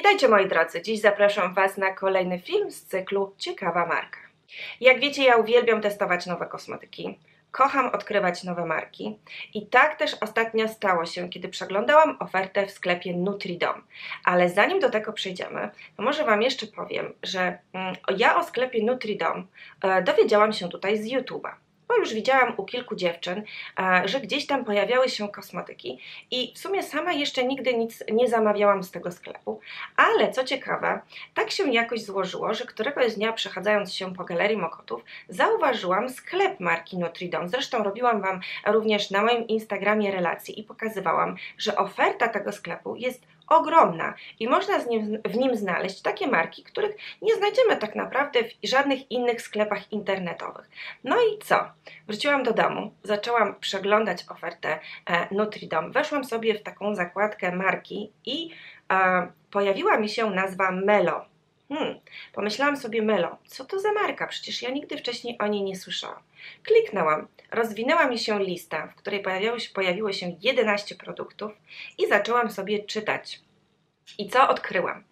Witajcie moi drodzy, dziś zapraszam Was na kolejny film z cyklu Ciekawa Marka. Jak wiecie, ja uwielbiam testować nowe kosmetyki, kocham odkrywać nowe marki i tak też ostatnio stało się, kiedy przeglądałam ofertę w sklepie Nutridom. Ale zanim do tego przejdziemy, to może Wam jeszcze powiem, że mm, ja o sklepie Nutridom e, dowiedziałam się tutaj z YouTube'a bo już widziałam u kilku dziewczyn, że gdzieś tam pojawiały się kosmetyki i w sumie sama jeszcze nigdy nic nie zamawiałam z tego sklepu, ale co ciekawe, tak się jakoś złożyło, że któregoś dnia przechadzając się po Galerii Mokotów zauważyłam sklep marki Nutridom. Zresztą robiłam Wam również na moim Instagramie relacje i pokazywałam, że oferta tego sklepu jest ogromna i można nim, w nim znaleźć takie marki, których nie znajdziemy tak naprawdę w żadnych innych sklepach internetowych. No i co? Wróciłam do domu, zaczęłam przeglądać ofertę e, Nutridom, weszłam sobie w taką zakładkę marki i e, pojawiła mi się nazwa Melo. Hmm, pomyślałam sobie Melo, co to za marka? Przecież ja nigdy wcześniej o niej nie słyszałam. Kliknęłam, rozwinęła mi się lista, w której pojawiło się, pojawiło się 11 produktów i zaczęłam sobie czytać. I co odkryłam?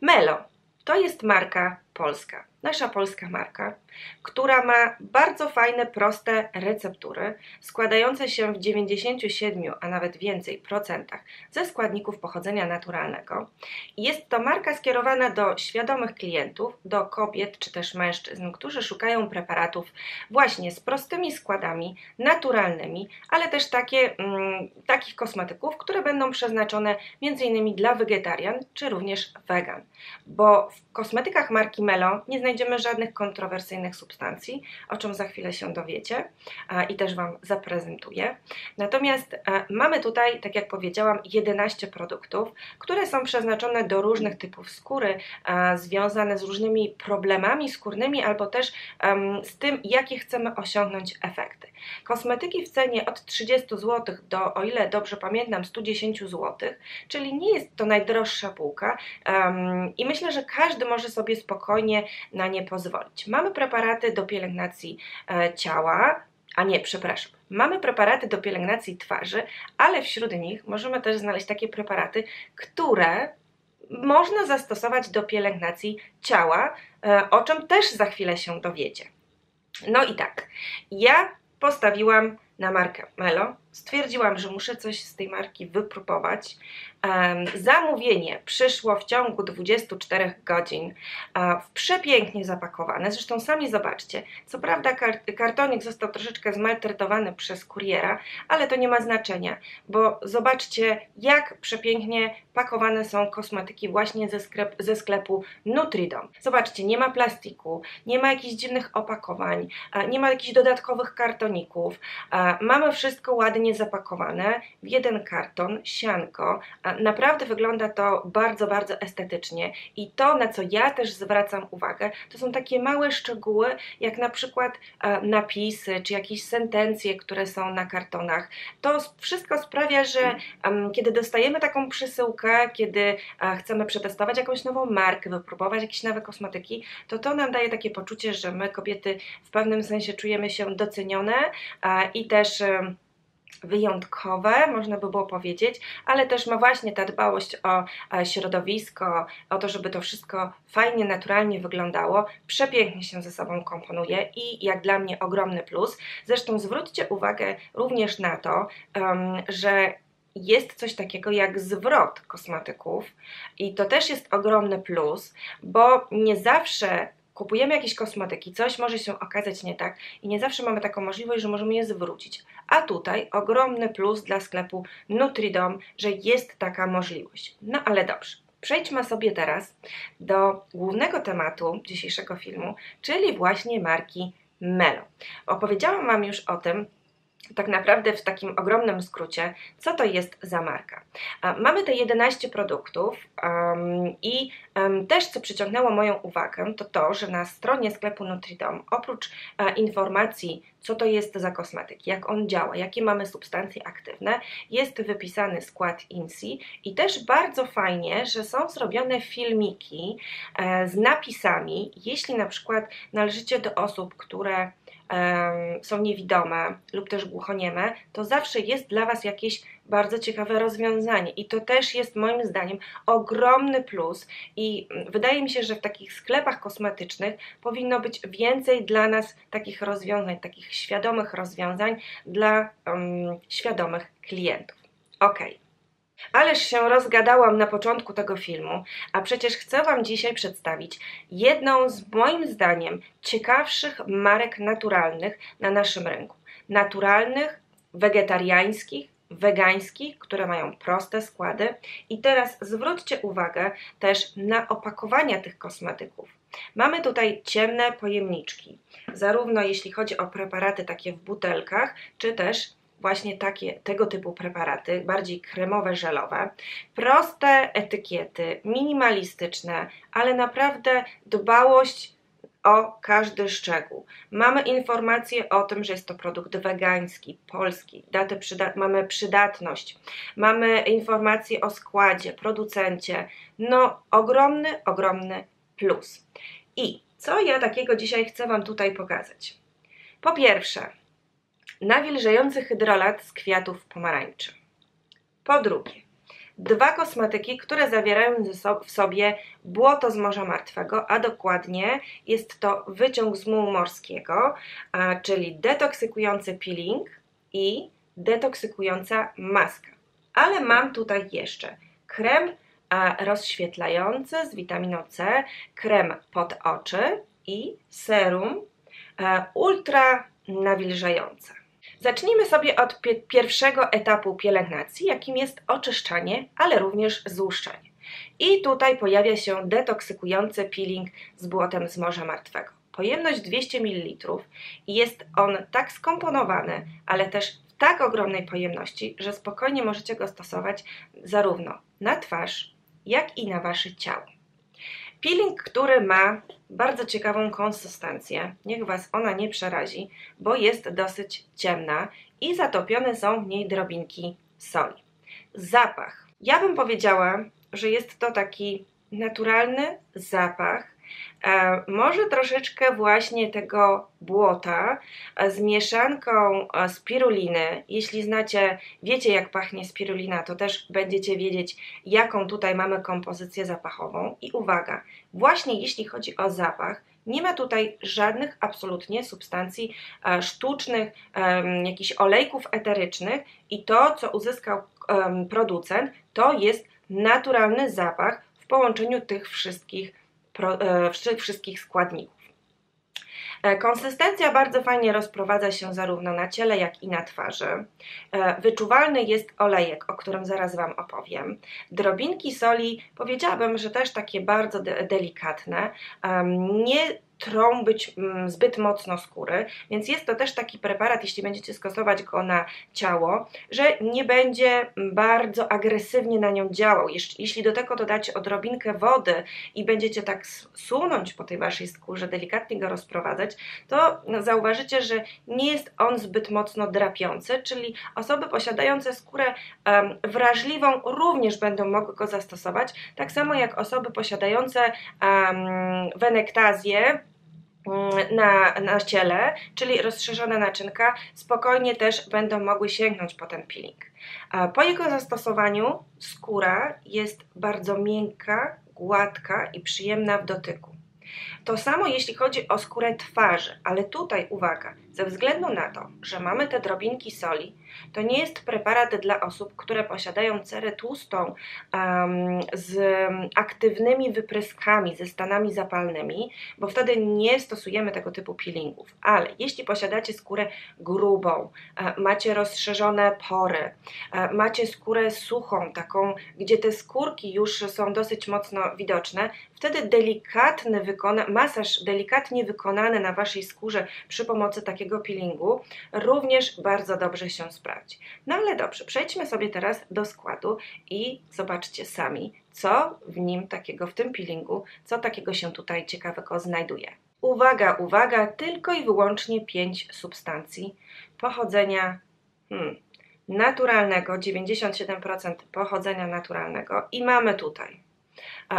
Melo to jest marka polska nasza polska marka, która ma bardzo fajne, proste receptury, składające się w 97, a nawet więcej procentach ze składników pochodzenia naturalnego. Jest to marka skierowana do świadomych klientów, do kobiet czy też mężczyzn, którzy szukają preparatów właśnie z prostymi składami, naturalnymi, ale też takie, mm, takich kosmetyków, które będą przeznaczone m.in. dla wegetarian czy również wegan. Bo w kosmetykach marki Nie znajdziemy żadnych kontrowersyjnych substancji, o czym za chwilę się dowiecie i też Wam zaprezentuję. Natomiast mamy tutaj, tak jak powiedziałam, 11 produktów, które są przeznaczone do różnych typów skóry, związane z różnymi problemami skórnymi albo też z tym, jakie chcemy osiągnąć efekty. Kosmetyki w cenie od 30 zł do, o ile dobrze pamiętam, 110 zł, czyli nie jest to najdroższa półka i myślę, że każdy może sobie spokojnie na nie pozwolić. Mamy preparaty do pielęgnacji e, ciała, a nie, przepraszam, mamy preparaty do pielęgnacji twarzy, ale wśród nich możemy też znaleźć takie preparaty, które można zastosować do pielęgnacji ciała, e, o czym też za chwilę się dowiecie. No i tak, ja postawiłam na markę Melo. Stwierdziłam, że muszę coś z tej marki wypróbować. Zamówienie przyszło w ciągu 24 godzin, w przepięknie zapakowane. Zresztą sami zobaczcie. Co prawda kartonik został troszeczkę zmaltretowany przez kuriera, ale to nie ma znaczenia, bo zobaczcie jak przepięknie pakowane są kosmetyki właśnie ze, sklep, ze sklepu Nutridom. Zobaczcie, nie ma plastiku, nie ma jakichś dziwnych opakowań, nie ma jakichś dodatkowych kartoników. Mamy wszystko ładnie zapakowane w jeden karton, sianko, Naprawdę wygląda to bardzo, bardzo estetycznie i to, na co ja też zwracam uwagę, to są takie małe szczegóły, jak na przykład e, napisy, czy jakieś sentencje, które są na kartonach. To wszystko sprawia, że kiedy dostajemy taką przesyłkę, kiedy e, chcemy przetestować jakąś nową markę, wypróbować jakieś nowe kosmetyki, to to nam daje takie poczucie, że my kobiety w pewnym sensie czujemy się docenione i też wyjątkowe, można by było powiedzieć, ale też ma właśnie ta dbałość o środowisko, o to, żeby to wszystko fajnie, naturalnie wyglądało, przepięknie się ze sobą komponuje i jak dla mnie ogromny plus. Zresztą zwróćcie uwagę również na to, że jest coś takiego jak zwrot kosmetyków i to też jest ogromny plus, bo nie zawsze kupujemy jakieś kosmetyki, coś może się okazać nie tak i nie zawsze mamy taką możliwość, że możemy je zwrócić. A tutaj ogromny plus dla sklepu Nutridom, że jest taka możliwość. No ale dobrze. Przejdźmy sobie teraz do głównego tematu dzisiejszego filmu, czyli właśnie marki Melo. Opowiedziałam Wam już o tym, tak naprawdę w takim ogromnym skrócie, co to jest za marka. Mamy te 11 produktów um, i um, też co przyciągnęło moją uwagę, to to, że na stronie sklepu Nutridom oprócz uh, informacji, co to jest za kosmetyk, jak on działa, jakie mamy substancje aktywne, jest wypisany skład INSI i też bardzo fajnie, że są zrobione filmiki uh, z napisami, jeśli na przykład należycie do osób, które są niewidome lub też głuchonieme, to zawsze jest dla Was jakieś bardzo ciekawe rozwiązanie i to też jest moim zdaniem ogromny plus i wydaje mi się, że w takich sklepach kosmetycznych powinno być więcej dla nas takich rozwiązań, takich świadomych rozwiązań dla um, świadomych klientów. Ok. Ależ się rozgadałam na początku tego filmu, a przecież chcę Wam dzisiaj przedstawić jedną z moim zdaniem ciekawszych marek naturalnych na naszym rynku. Naturalnych, wegetariańskich, wegańskich, które mają proste składy. I teraz zwróćcie uwagę też na opakowania tych kosmetyków. Mamy tutaj ciemne pojemniczki, zarówno jeśli chodzi o preparaty takie w butelkach, czy też właśnie takie, tego typu preparaty, bardziej kremowe, żelowe. Proste etykiety, minimalistyczne, ale naprawdę dbałość o każdy szczegół. Mamy informacje o tym, że jest to produkt wegański, polski, datę przyda mamy przydatność, mamy informacje o składzie, producencie. No, ogromny, ogromny plus. I co ja takiego dzisiaj chcę Wam tutaj pokazać? Po pierwsze, nawilżający hydrolat z kwiatów pomarańczy. Po drugie, dwa kosmetyki, które zawierają w sobie błoto z Morza Martwego, a dokładnie jest to wyciąg z mułu morskiego, czyli detoksykujący peeling i detoksykująca maska. Ale mam tutaj jeszcze krem rozświetlający z witaminą C, krem pod oczy i serum ultra nawilżające. Zacznijmy sobie od pierwszego etapu pielęgnacji, jakim jest oczyszczanie, ale również złuszczenie. I tutaj pojawia się detoksykujący peeling z błotem z Morza Martwego. Pojemność 200 ml i jest on tak skomponowany, ale też w tak ogromnej pojemności, że spokojnie możecie go stosować zarówno na twarz, jak i na wasze ciało. Peeling, który ma bardzo ciekawą konsystencję, niech Was ona nie przerazi, bo jest dosyć ciemna i zatopione są w niej drobinki soli. Zapach. Ja bym powiedziała, że jest to taki naturalny zapach, może troszeczkę właśnie tego błota e, z mieszanką e, spiruliny. Jeśli znacie, wiecie jak pachnie spirulina, to też będziecie wiedzieć, jaką tutaj mamy kompozycję zapachową. I uwaga, właśnie jeśli chodzi o zapach, nie ma tutaj żadnych absolutnie substancji sztucznych, jakichś olejków eterycznych i to, co uzyskał producent, to jest naturalny zapach w połączeniu tych wszystkich E, wszystkich składników. E, konsystencja bardzo fajnie rozprowadza się zarówno na ciele, jak i na twarzy. E, wyczuwalny jest olejek, o którym zaraz Wam opowiem. Drobinki soli, powiedziałabym, że też takie bardzo de delikatne. Nie trą być mm, zbyt mocno skóry, więc jest to też taki preparat, jeśli będziecie stosować go na ciało, że nie będzie bardzo agresywnie na nią działał. Jeśli do tego dodacie odrobinkę wody i będziecie tak sunąć po tej waszej skórze, delikatnie go rozprowadzać, to zauważycie, że nie jest on zbyt mocno drapiący, czyli osoby posiadające skórę wrażliwą również będą mogły go zastosować, tak samo jak osoby posiadające um, wenektazję, na, na ciele, czyli rozszerzone naczynka, spokojnie też będą mogły sięgnąć po ten peeling. Po jego zastosowaniu skóra jest bardzo miękka, gładka i przyjemna w dotyku. To samo jeśli chodzi o skórę twarzy, ale tutaj uwaga, ze względu na to, że mamy te drobinki soli, to nie jest preparat dla osób, które posiadają cerę tłustą um, z aktywnymi wypryskami, ze stanami zapalnymi, bo wtedy nie stosujemy tego typu peelingów. Ale jeśli posiadacie skórę grubą, e, macie rozszerzone pory, e, macie skórę suchą, taką, gdzie te skórki już są dosyć mocno widoczne, wtedy delikatny wykona masaż delikatnie wykonany na Waszej skórze przy pomocy takiego peelingu również bardzo dobrze się sprawdzi. No ale dobrze, przejdźmy sobie teraz do składu i zobaczcie sami, co w nim takiego, w tym peelingu, co takiego się tutaj ciekawego znajduje. Uwaga, uwaga, tylko i wyłącznie 5 substancji pochodzenia hmm, naturalnego, 97% pochodzenia naturalnego i mamy tutaj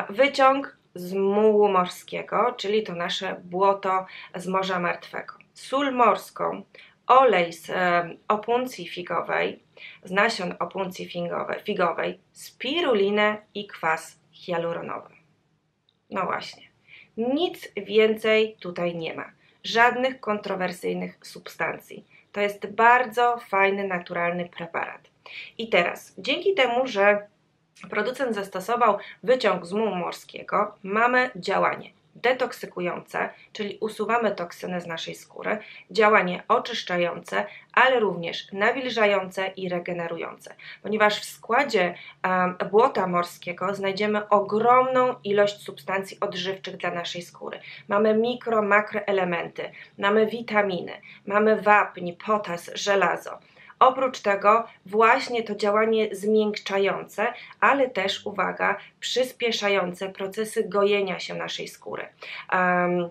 wyciąg z mułu morskiego, czyli to nasze błoto z Morza Martwego, sól morską, olej z opuncji figowej, z nasion opuncji figowej, figowej spirulinę i kwas hialuronowy. No właśnie, nic więcej tutaj nie ma. Żadnych kontrowersyjnych substancji. To jest bardzo fajny, naturalny preparat. I teraz, dzięki temu, że producent zastosował wyciąg z mułu morskiego, mamy działanie detoksykujące, czyli usuwamy toksyny z naszej skóry, działanie oczyszczające, ale również nawilżające i regenerujące, ponieważ w składzie um, błota morskiego znajdziemy ogromną ilość substancji odżywczych dla naszej skóry. Mamy mikro, makroelementy, mamy witaminy, mamy wapń, potas, żelazo. Oprócz tego właśnie to działanie zmiękczające, ale też uwaga, przyspieszające procesy gojenia się naszej skóry. Um,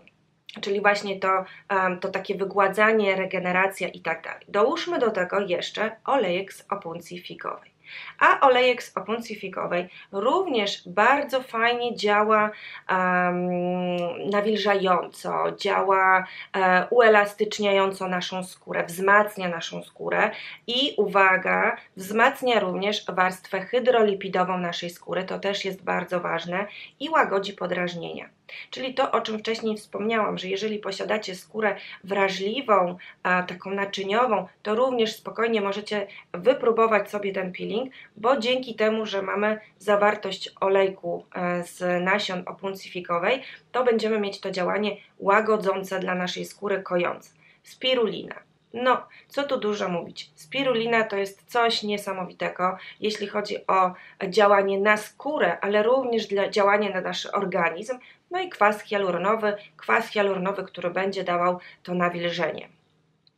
czyli właśnie to, um, to takie wygładzanie, regeneracja i tak dalej. Dołóżmy do tego jeszcze olejek z opuncji figowej. A olejek z opuncji figowej również bardzo fajnie działa um, nawilżająco, działa um, uelastyczniająco naszą skórę, wzmacnia naszą skórę i uwaga, wzmacnia również warstwę hydrolipidową naszej skóry, to też jest bardzo ważne i łagodzi podrażnienia. Czyli to, o czym wcześniej wspomniałam, że jeżeli posiadacie skórę wrażliwą, taką naczyniową, to również spokojnie możecie wypróbować sobie ten peeling, bo dzięki temu, że mamy zawartość olejku e, z nasion opuncji fikowej, to będziemy mieć to działanie łagodzące dla naszej skóry, kojące. Spirulina. No, co tu dużo mówić. Spirulina to jest coś niesamowitego, jeśli chodzi o działanie na skórę, ale również dla działania na nasz organizm. No i kwas hialuronowy, kwas hialuronowy, który będzie dawał to nawilżenie.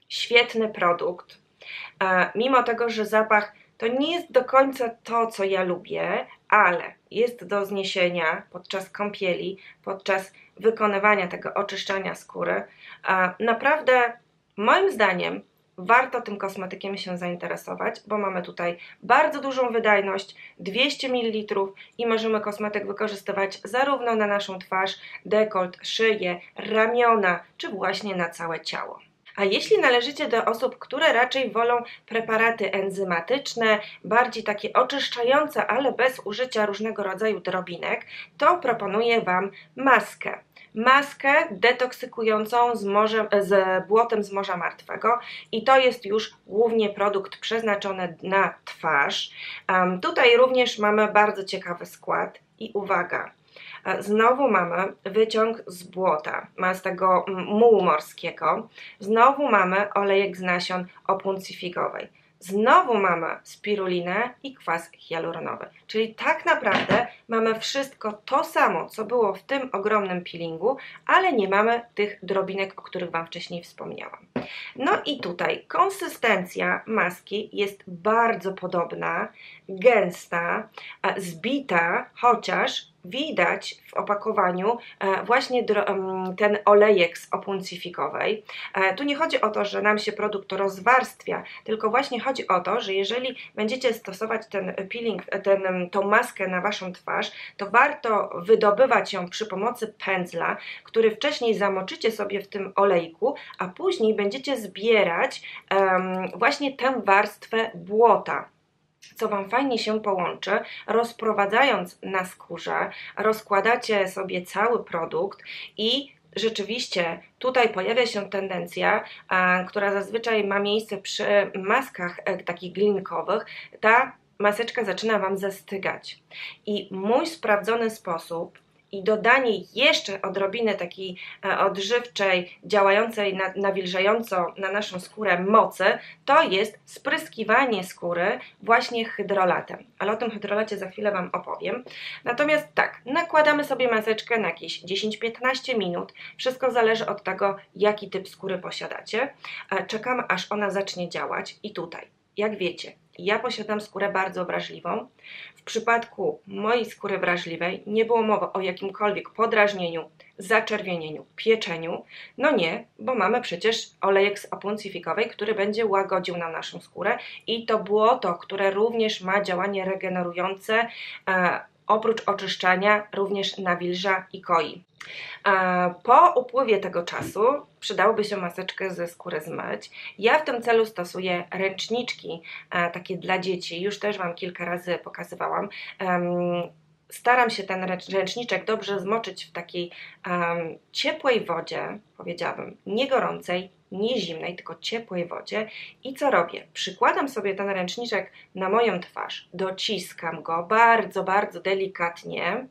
Świetny produkt. Mimo tego, że zapach to nie jest do końca to, co ja lubię, ale jest do zniesienia podczas kąpieli, podczas wykonywania tego oczyszczania skóry. Naprawdę Moim zdaniem warto tym kosmetykiem się zainteresować, bo mamy tutaj bardzo dużą wydajność, 200 ml i możemy kosmetyk wykorzystywać zarówno na naszą twarz, dekolt, szyję, ramiona, czy właśnie na całe ciało. A jeśli należycie do osób, które raczej wolą preparaty enzymatyczne, bardziej takie oczyszczające, ale bez użycia różnego rodzaju drobinek, to proponuję Wam maskę maskę detoksykującą z, morzem, z błotem z Morza Martwego i to jest już głównie produkt przeznaczony na twarz. Um, tutaj również mamy bardzo ciekawy skład i uwaga, e, Znowu mamy wyciąg z błota, z tego mułu morskiego. Znowu mamy olejek z nasion opuncji figowej. Znowu mamy spirulinę i kwas hialuronowy. Czyli tak naprawdę mamy wszystko to samo, co było w tym ogromnym peelingu, ale nie mamy tych drobinek, o których Wam wcześniej wspomniałam. No i tutaj konsystencja maski jest bardzo podobna, gęsta, zbita, chociaż widać w opakowaniu e, właśnie ten olejek z opuncji fikowej. E, tu nie chodzi o to, że nam się produkt rozwarstwia, tylko właśnie chodzi o to, że jeżeli będziecie stosować ten peeling, ten, tą maskę na Waszą twarz, to warto wydobywać ją przy pomocy pędzla, który wcześniej zamoczycie sobie w tym olejku, a później będziecie zbierać um, właśnie tę warstwę błota co Wam fajnie się połączy, rozprowadzając na skórze, rozkładacie sobie cały produkt i rzeczywiście tutaj pojawia się tendencja, a, która zazwyczaj ma miejsce przy maskach e, takich glinkowych, ta maseczka zaczyna Wam zastygać. I mój sprawdzony sposób i dodanie jeszcze odrobiny takiej e, odżywczej, działającej nawilżająco na naszą skórę mocy, to jest spryskiwanie skóry właśnie hydrolatem. Ale o tym hydrolacie za chwilę Wam opowiem. Natomiast tak, nakładamy sobie maseczkę na jakieś 10-15 minut. Wszystko zależy od tego, jaki typ skóry posiadacie. E, czekamy, aż ona zacznie działać i tutaj, jak wiecie, ja posiadam skórę bardzo wrażliwą. W przypadku mojej skóry wrażliwej nie było mowy o jakimkolwiek podrażnieniu, zaczerwienieniu, pieczeniu. No nie, bo mamy przecież olejek z opuncji fikowej, który będzie łagodził na naszą skórę i to błoto, które również ma działanie regenerujące, e, oprócz oczyszczania również nawilża i koi. Po upływie tego czasu przydałoby się maseczkę ze skóry zmyć. Ja w tym celu stosuję ręczniczki takie dla dzieci, już też Wam kilka razy pokazywałam staram się ten ręczniczek dobrze zmoczyć w takiej ciepłej wodzie, powiedziałabym, nie gorącej, nie zimnej, tylko ciepłej wodzie. I co robię? Przykładam sobie ten ręczniczek na moją twarz, dociskam go bardzo, bardzo delikatnie.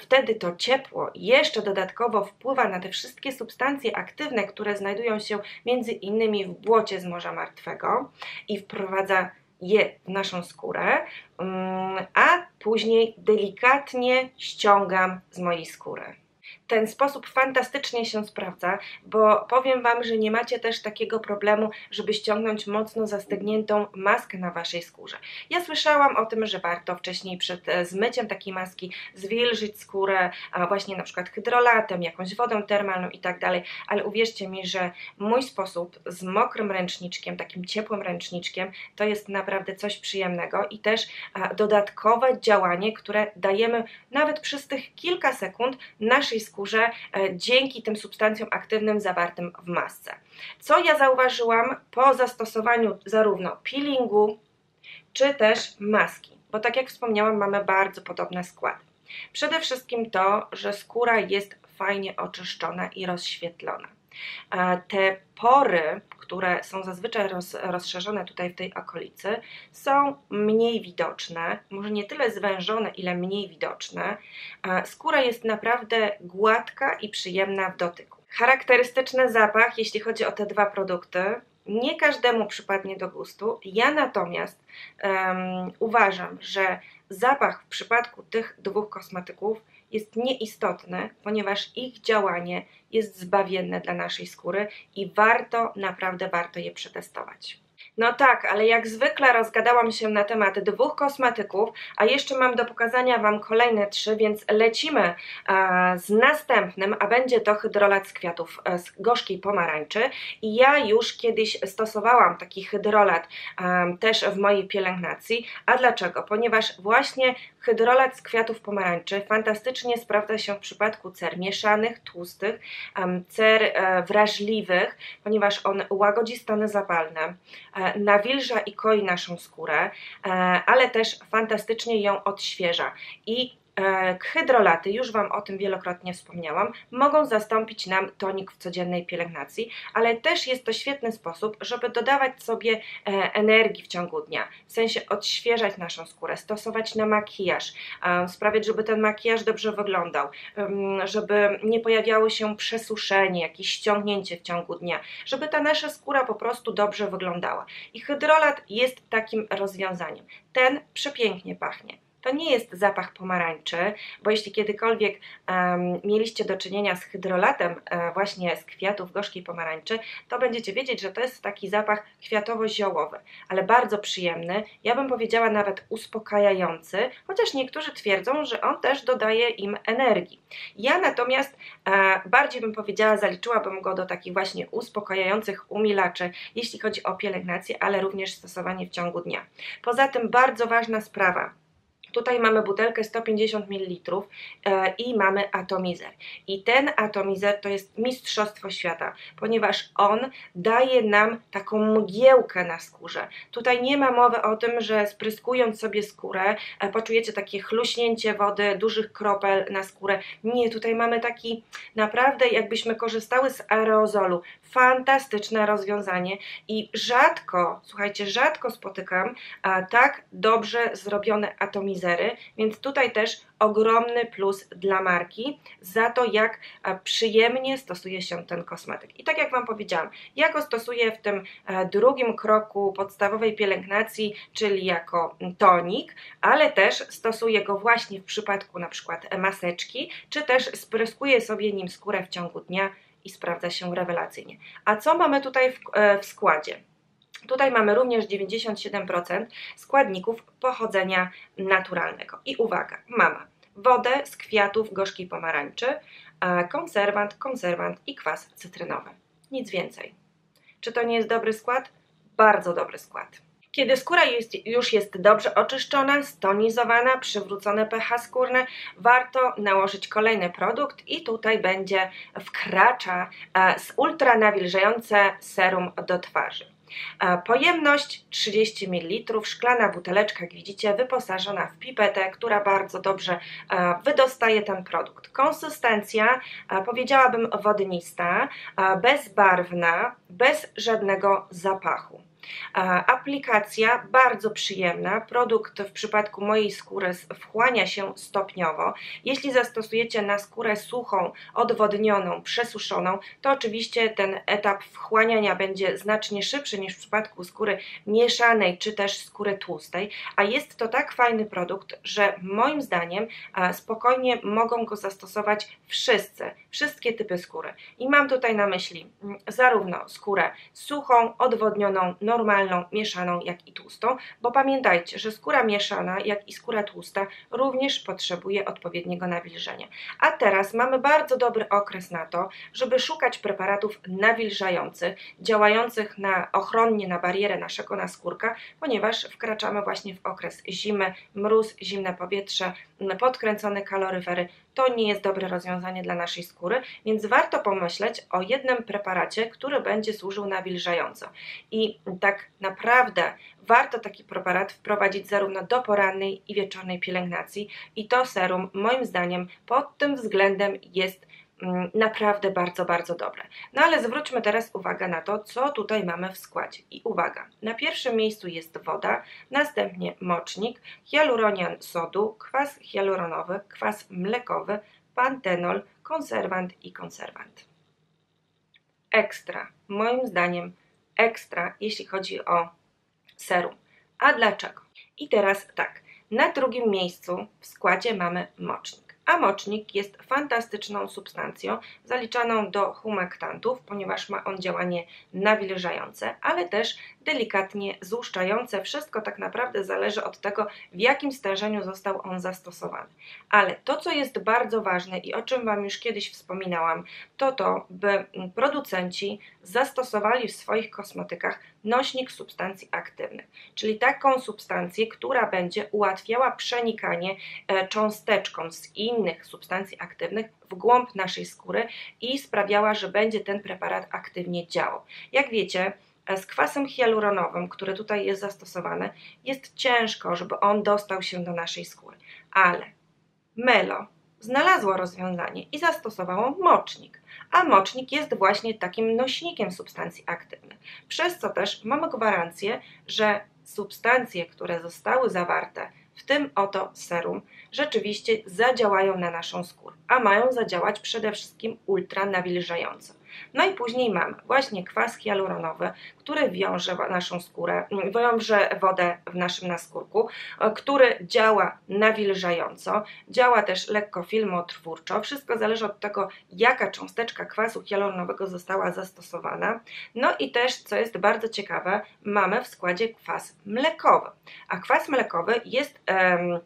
Wtedy to ciepło jeszcze dodatkowo wpływa na te wszystkie substancje aktywne, które znajdują się między innymi w błocie z Morza Martwego i wprowadza je w naszą skórę, mm, a później delikatnie ściągam z mojej skóry ten sposób fantastycznie się sprawdza, bo powiem Wam, że nie macie też takiego problemu, żeby ściągnąć mocno zastygniętą maskę na Waszej skórze. Ja słyszałam o tym, że warto wcześniej przed e, zmyciem takiej maski zwilżyć skórę, właśnie na przykład hydrolatem, jakąś wodą termalną i tak dalej, ale uwierzcie mi, że mój sposób z mokrym ręczniczkiem, takim ciepłym ręczniczkiem, to jest naprawdę coś przyjemnego i też dodatkowe działanie, które dajemy nawet przez tych kilka sekund naszej skórze skórze e, dzięki tym substancjom aktywnym zawartym w masce. Co ja zauważyłam po zastosowaniu zarówno peelingu, czy też maski, bo tak jak wspomniałam, mamy bardzo podobne składy. Przede wszystkim to, że skóra jest fajnie oczyszczona i rozświetlona. E, te pory, które są zazwyczaj roz, rozszerzone tutaj w tej okolicy, są mniej widoczne, może nie tyle zwężone, ile mniej widoczne. Skóra jest naprawdę gładka i przyjemna w dotyku. Charakterystyczny zapach, jeśli chodzi o te dwa produkty, nie każdemu przypadnie do gustu. Ja natomiast um, uważam, że zapach w przypadku tych dwóch kosmetyków jest nieistotny, ponieważ ich działanie jest zbawienne dla naszej skóry i warto, naprawdę warto je przetestować. No tak, ale jak zwykle rozgadałam się na temat dwóch kosmetyków, a jeszcze mam do pokazania Wam kolejne trzy, więc lecimy z następnym, a będzie to hydrolat z kwiatów e, z gorzkiej pomarańczy. I ja już kiedyś stosowałam taki hydrolat e, też w mojej pielęgnacji. A dlaczego? Ponieważ właśnie hydrolat z kwiatów pomarańczy fantastycznie sprawdza się w przypadku cer mieszanych, tłustych, cer e, wrażliwych, ponieważ on łagodzi stany zapalne, E, nawilża i koi naszą skórę, e, ale też fantastycznie ją odświeża. I hydrolaty, już Wam o tym wielokrotnie wspomniałam, mogą zastąpić nam tonik w codziennej pielęgnacji, ale też jest to świetny sposób, żeby dodawać sobie e, energii w ciągu dnia, w sensie odświeżać naszą skórę, stosować na makijaż, e, sprawiać, żeby ten makijaż dobrze wyglądał, żeby nie pojawiało się przesuszenie, jakieś ściągnięcie w ciągu dnia, żeby ta nasza skóra po prostu dobrze wyglądała. I hydrolat jest takim rozwiązaniem. Ten przepięknie pachnie. To nie jest zapach pomarańczy, bo jeśli kiedykolwiek um, mieliście do czynienia z hydrolatem e, właśnie z kwiatów gorzkiej pomarańczy, to będziecie wiedzieć, że to jest taki zapach kwiatowo-ziołowy, ale bardzo przyjemny, ja bym powiedziała nawet uspokajający, chociaż niektórzy twierdzą, że on też dodaje im energii. Ja natomiast e, bardziej bym powiedziała, zaliczyłabym go do takich właśnie uspokajających umilaczy, jeśli chodzi o pielęgnację, ale również stosowanie w ciągu dnia. Poza tym bardzo ważna sprawa, Tutaj mamy butelkę 150 ml e, i mamy atomizer. I ten atomizer to jest mistrzostwo świata, ponieważ on daje nam taką mgiełkę na skórze. Tutaj nie ma mowy o tym, że spryskując sobie skórę e, poczujecie takie chluśnięcie wody, dużych kropel na skórę. Nie, tutaj mamy taki naprawdę jakbyśmy korzystały z aerozolu. Fantastyczne rozwiązanie i rzadko, słuchajcie, rzadko spotykam a, tak dobrze zrobione atomizery więc tutaj też ogromny plus dla marki za to, jak przyjemnie stosuje się ten kosmetyk. I tak jak Wam powiedziałam, ja go stosuję w tym drugim kroku podstawowej pielęgnacji, czyli jako tonik, ale też stosuję go właśnie w przypadku na przykład maseczki, czy też spryskuję sobie nim skórę w ciągu dnia i sprawdza się rewelacyjnie. A co mamy tutaj w, e, w składzie? Tutaj mamy również 97% składników pochodzenia naturalnego. I uwaga, mamy wodę z kwiatów gorzkiej pomarańczy, konserwant, konserwant i kwas cytrynowy. Nic więcej. Czy to nie jest dobry skład? Bardzo dobry skład. Kiedy skóra jest, już jest dobrze oczyszczona, stonizowana, przywrócone pH skórne, warto nałożyć kolejny produkt i tutaj będzie wkracza e, z ultranawilżające serum do twarzy. E, pojemność 30 ml, szklana buteleczka, jak widzicie, wyposażona w pipetę, która bardzo dobrze e, wydostaje ten produkt. Konsystencja, powiedziałabym wodnista, bezbarwna, bez żadnego zapachu. Aplikacja bardzo przyjemna. Produkt w przypadku mojej skóry wchłania się stopniowo. Jeśli zastosujecie na skórę suchą, odwodnioną, przesuszoną, to oczywiście ten etap wchłaniania będzie znacznie szybszy niż w przypadku skóry mieszanej czy też skóry tłustej, a jest to tak fajny produkt, że moim zdaniem spokojnie mogą go zastosować wszyscy, wszystkie typy skóry. I mam tutaj na myśli mm, zarówno skórę suchą, odwodnioną, normalną, mieszaną, jak i tłustą, bo pamiętajcie, że skóra mieszana, jak i skóra tłusta również potrzebuje odpowiedniego nawilżenia. A teraz mamy bardzo dobry okres na to, żeby szukać preparatów nawilżających, działających na ochronnie na barierę naszego naskórka, ponieważ wkraczamy właśnie w okres zimy, mróz, zimne powietrze, podkręcone kaloryfery, to nie jest dobre rozwiązanie dla naszej skóry, więc warto pomyśleć o jednym preparacie, który będzie służył nawilżająco. I tak naprawdę warto taki preparat wprowadzić zarówno do porannej i wieczornej pielęgnacji i to serum moim zdaniem pod tym względem jest naprawdę bardzo, bardzo dobre. No ale zwróćmy teraz uwagę na to, co tutaj mamy w składzie. I uwaga, na pierwszym miejscu jest woda, następnie mocznik, hialuronian sodu, kwas hialuronowy, kwas mlekowy, pantenol, konserwant i konserwant. Ekstra, moim zdaniem ekstra, jeśli chodzi o serum. A dlaczego? I teraz tak, na drugim miejscu w składzie mamy mocznik a mocznik jest fantastyczną substancją zaliczaną do humektantów, ponieważ ma on działanie nawilżające, ale też delikatnie złuszczające. Wszystko tak naprawdę zależy od tego, w jakim stężeniu został on zastosowany. Ale to, co jest bardzo ważne i o czym Wam już kiedyś wspominałam, to to, by producenci zastosowali w swoich kosmetykach nośnik substancji aktywnych, czyli taką substancję, która będzie ułatwiała przenikanie e, cząsteczką z innych substancji aktywnych w głąb naszej skóry i sprawiała, że będzie ten preparat aktywnie działał. Jak wiecie, e, z kwasem hialuronowym, który tutaj jest zastosowany, jest ciężko, żeby on dostał się do naszej skóry, ale Melo znalazło rozwiązanie i zastosowało mocznik. A mocznik jest właśnie takim nośnikiem substancji aktywnych, przez co też mamy gwarancję, że substancje, które zostały zawarte w tym oto serum, rzeczywiście zadziałają na naszą skórę, a mają zadziałać przede wszystkim ultra nawilżająco. No i później mamy właśnie kwas hialuronowy, który wiąże naszą skórę, wiąże wodę w naszym naskórku, e, który działa nawilżająco, działa też lekko filmotwórczo. Wszystko zależy od tego, jaka cząsteczka kwasu hialuronowego została zastosowana. No i też, co jest bardzo ciekawe, mamy w składzie kwas mlekowy. A kwas mlekowy jest... Um,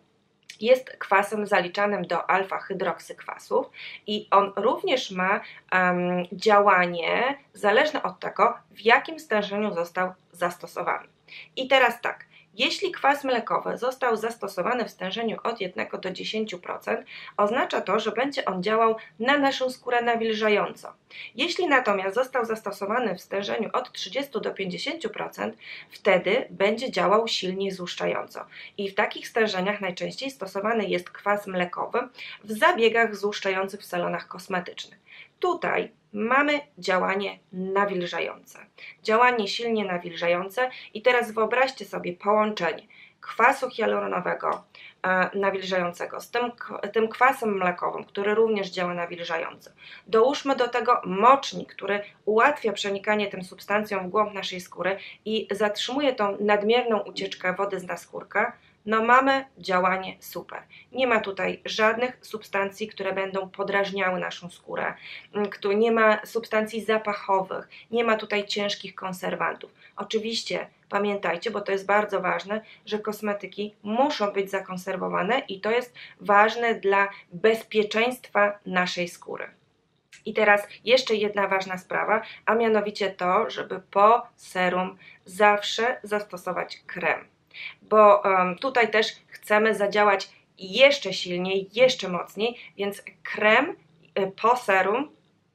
jest kwasem zaliczanym do alfa-hydroksykwasów i on również ma um, działanie zależne od tego, w jakim stężeniu został zastosowany. I teraz tak, jeśli kwas mlekowy został zastosowany w stężeniu od 1 do 10%, oznacza to, że będzie on działał na naszą skórę nawilżająco. Jeśli natomiast został zastosowany w stężeniu od 30 do 50%, wtedy będzie działał silnie złuszczająco. I w takich stężeniach najczęściej stosowany jest kwas mlekowy w zabiegach złuszczających w salonach kosmetycznych. Tutaj mamy działanie nawilżające. Działanie silnie nawilżające i teraz wyobraźcie sobie połączenie kwasu hialuronowego e, nawilżającego z tym, tym kwasem mlekowym, który również działa nawilżająco. Dołóżmy do tego mocznik, który ułatwia przenikanie tym substancjom w głąb naszej skóry i zatrzymuje tą nadmierną ucieczkę wody z naskórka no mamy działanie super. Nie ma tutaj żadnych substancji, które będą podrażniały naszą skórę, mm, nie ma substancji zapachowych, nie ma tutaj ciężkich konserwantów. Oczywiście pamiętajcie, bo to jest bardzo ważne, że kosmetyki muszą być zakonserwowane i to jest ważne dla bezpieczeństwa naszej skóry. I teraz jeszcze jedna ważna sprawa, a mianowicie to, żeby po serum zawsze zastosować krem, bo tutaj też chcemy zadziałać jeszcze silniej, jeszcze mocniej, więc krem y, po serum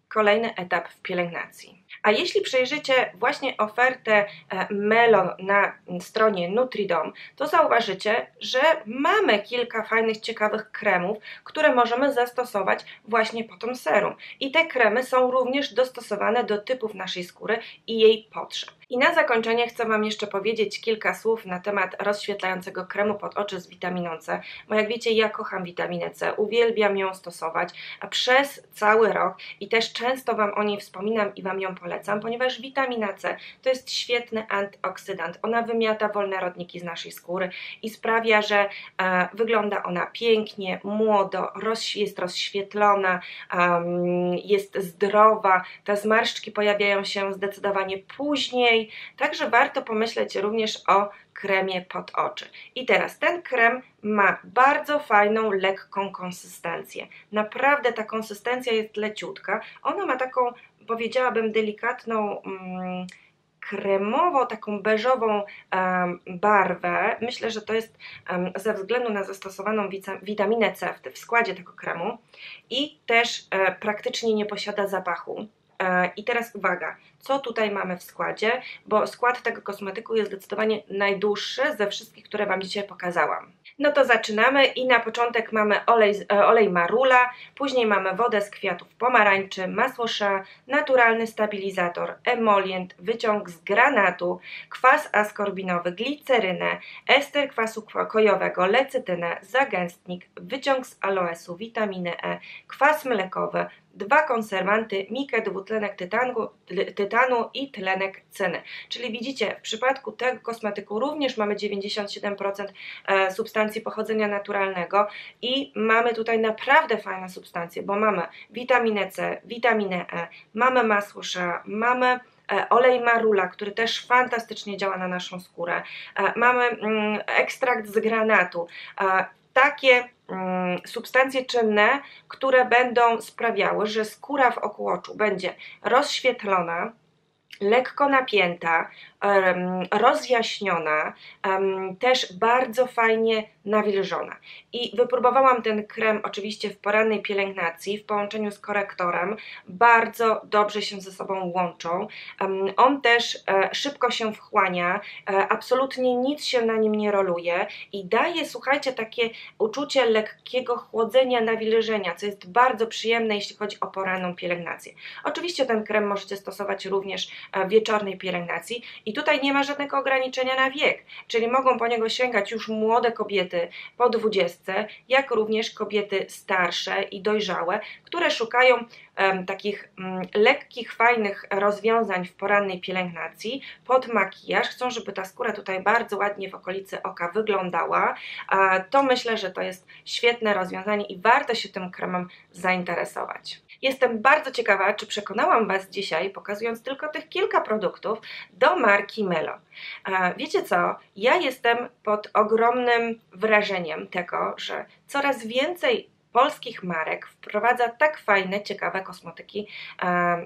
kolejny etap w pielęgnacji. A jeśli przejrzycie właśnie ofertę e, Melon na stronie Nutridom, to zauważycie, że mamy kilka fajnych, ciekawych kremów, które możemy zastosować właśnie po tym serum. I te kremy są również dostosowane do typów naszej skóry i jej potrzeb. I na zakończenie chcę Wam jeszcze powiedzieć kilka słów na temat rozświetlającego kremu pod oczy z witaminą C, bo jak wiecie, ja kocham witaminę C, uwielbiam ją stosować przez cały rok i też często Wam o niej wspominam i Wam ją polecam, ponieważ witamina C to jest świetny antyoksydant. Ona wymiata wolne rodniki z naszej skóry i sprawia, że e, wygląda ona pięknie, młodo, roz, jest rozświetlona, um, jest zdrowa, te zmarszczki pojawiają się zdecydowanie później, także warto pomyśleć również o kremie pod oczy. I teraz ten krem ma bardzo fajną, lekką konsystencję. Naprawdę ta konsystencja jest leciutka. Ona ma taką, powiedziałabym, delikatną. Mm, kremową, taką beżową um, barwę. Myślę, że to jest um, ze względu na zastosowaną witaminę C w, w składzie tego kremu i też e, praktycznie nie posiada zapachu. E, I teraz uwaga, co tutaj mamy w składzie, bo skład tego kosmetyku jest zdecydowanie najdłuższy ze wszystkich, które Wam dzisiaj pokazałam. No to zaczynamy i na początek mamy olej, e, olej marula, później mamy wodę z kwiatów pomarańczy, masło sza, naturalny stabilizator, emolient, wyciąg z granatu, kwas askorbinowy, glicerynę, ester kwasu kojowego, lecytynę, zagęstnik, wyciąg z aloesu, witaminę E, kwas mlekowy, dwa konserwanty, mikę, dwutlenek tytanu, i tlenek cyny. Czyli widzicie, w przypadku tego kosmetyku również mamy 97% e, substancji pochodzenia naturalnego i mamy tutaj naprawdę fajne substancje, bo mamy witaminę C, witaminę E, mamy masło sza, mamy e, olej marula, który też fantastycznie działa na naszą skórę. E, mamy mm, ekstrakt z granatu. Takie Mm, substancje czynne, które będą sprawiały, że skóra w oczu będzie rozświetlona, lekko napięta, rozjaśniona, też bardzo fajnie nawilżona. I wypróbowałam ten krem oczywiście w porannej pielęgnacji w połączeniu z korektorem. Bardzo dobrze się ze sobą łączą. On też e, szybko się wchłania, e, absolutnie nic się na nim nie roluje i daje, słuchajcie, takie uczucie lekkiego chłodzenia, nawilżenia, co jest bardzo przyjemne, jeśli chodzi o poranną pielęgnację. Oczywiście ten krem możecie stosować również wieczornej pielęgnacji. I tutaj nie ma żadnego ograniczenia na wiek, czyli mogą po niego sięgać już młode kobiety po dwudziestce, jak również kobiety starsze i dojrzałe, które szukają um, takich um, lekkich, fajnych rozwiązań w porannej pielęgnacji pod makijaż, chcą, żeby ta skóra tutaj bardzo ładnie w okolicy oka wyglądała, a to myślę, że to jest świetne rozwiązanie i warto się tym kremem zainteresować. Jestem bardzo ciekawa, czy przekonałam Was dzisiaj, pokazując tylko tych kilka produktów, do marki Melo. Wiecie co? Ja jestem pod ogromnym wrażeniem tego, że coraz więcej polskich marek wprowadza tak fajne, ciekawe kosmetyki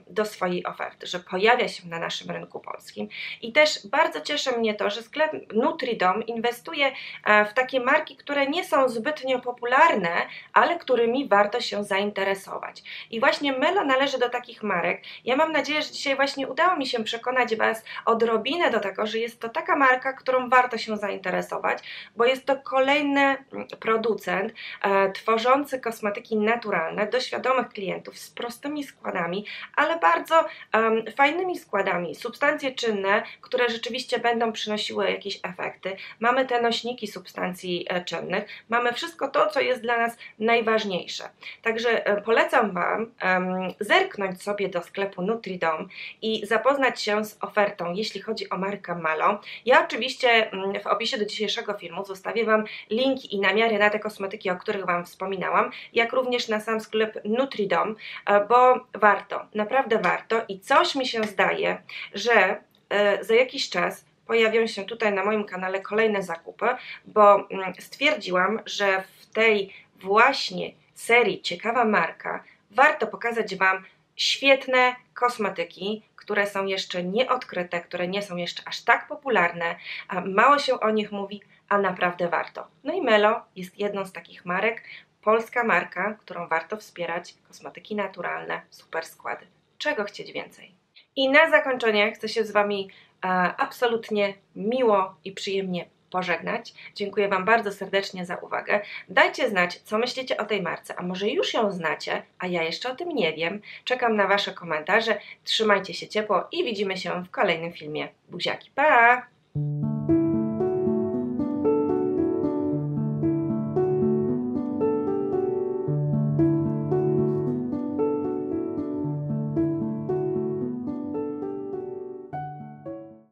do swojej oferty, że pojawia się na naszym rynku polskim. I też bardzo cieszy mnie to, że sklep Nutridom inwestuje e, w takie marki, które nie są zbytnio popularne, ale którymi warto się zainteresować. I właśnie Melo należy do takich marek. Ja mam nadzieję, że dzisiaj właśnie udało mi się przekonać Was odrobinę do tego, że jest to taka marka, którą warto się zainteresować, bo jest to kolejny mm, producent e, tworzący kosmetyki naturalne do świadomych klientów z prostymi składami, ale bardzo um, fajnymi składami. Substancje czynne, które rzeczywiście będą przynosiły jakieś efekty. Mamy te nośniki substancji e, czynnych, mamy wszystko to, co jest dla nas najważniejsze. Także e, polecam Wam um, zerknąć sobie do sklepu Nutridom i zapoznać się z ofertą, jeśli chodzi o markę Malo. Ja oczywiście mm, w opisie do dzisiejszego filmu zostawię Wam linki i namiary na te kosmetyki, o których Wam wspominałam jak również na sam sklep Nutridom, e, bo warto, naprawdę warto i coś mi się zdaje, że e, za jakiś czas pojawią się tutaj na moim kanale kolejne zakupy, bo mm, stwierdziłam, że w tej właśnie serii Ciekawa Marka warto pokazać Wam świetne kosmetyki, które są jeszcze nieodkryte, które nie są jeszcze aż tak popularne, a mało się o nich mówi, a naprawdę warto. No i Melo jest jedną z takich marek, polska marka, którą warto wspierać, kosmetyki naturalne, super składy. Czego chcieć więcej? I na zakończenie chcę się z Wami e, absolutnie miło i przyjemnie pożegnać. Dziękuję Wam bardzo serdecznie za uwagę. Dajcie znać, co myślicie o tej marce, a może już ją znacie, a ja jeszcze o tym nie wiem. Czekam na Wasze komentarze. Trzymajcie się ciepło i widzimy się w kolejnym filmie. Buziaki, pa!